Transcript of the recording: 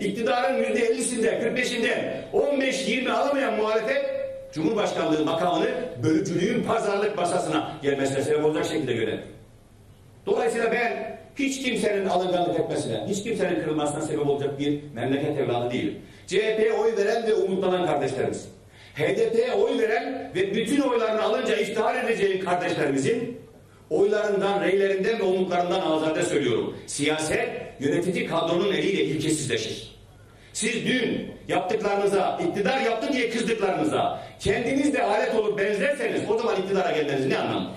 iktidarın yüzde ellisinde, 45'inde 15-20 alamayan muhalefet Cumhurbaşkanlığı makamını bölücülüğün pazarlık masasına gelmesine sebep olacak şekilde yönetiyor. Dolayısıyla ben hiç kimsenin alınganlık etmesine, hiç kimsenin kırılmasına sebep olacak bir memleket evladı değilim. CHP'ye oy veren ve umutlanan kardeşlerimiz, HDP'ye oy veren ve bütün oylarını alınca iftihar edeceği kardeşlerimizin oylarından, reylerinden ve umutlarından azade söylüyorum. Siyaset yönetici kadronun eliyle ilkesizleşir. Siz dün yaptıklarınıza, iktidar yaptı diye kızdıklarınıza kendiniz de alet olup benzerseniz o zaman iktidara gelmeniz ne anlamı?